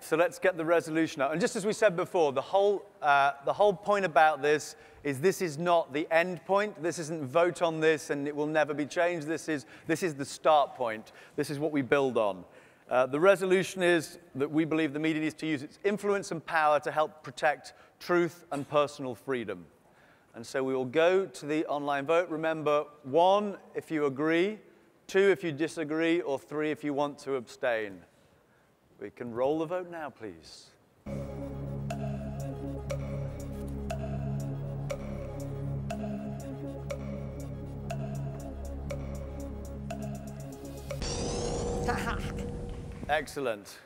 So let's get the resolution out. And just as we said before, the whole, uh, the whole point about this is this is not the end point. This isn't vote on this and it will never be changed. This is, this is the start point. This is what we build on. Uh, the resolution is that we believe the media needs to use its influence and power to help protect truth and personal freedom. And so we will go to the online vote. Remember, one, if you agree, two, if you disagree, or three, if you want to abstain. We can roll the vote now, please. Excellent.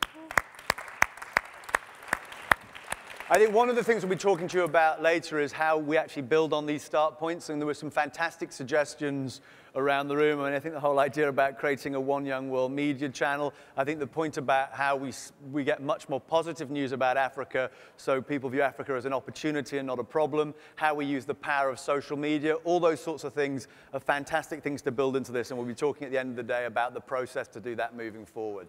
I think one of the things we'll be talking to you about later is how we actually build on these start points, and there were some fantastic suggestions around the room. I mean, I think the whole idea about creating a One Young World media channel, I think the point about how we, we get much more positive news about Africa, so people view Africa as an opportunity and not a problem, how we use the power of social media, all those sorts of things are fantastic things to build into this, and we'll be talking at the end of the day about the process to do that moving forward.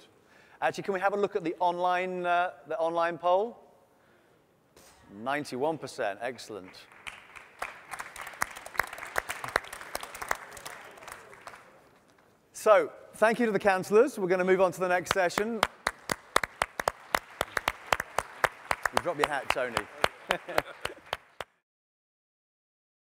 Actually, can we have a look at the online, uh, the online poll? 91%, excellent. So, thank you to the councillors. We're going to move on to the next session. You drop your hat, Tony.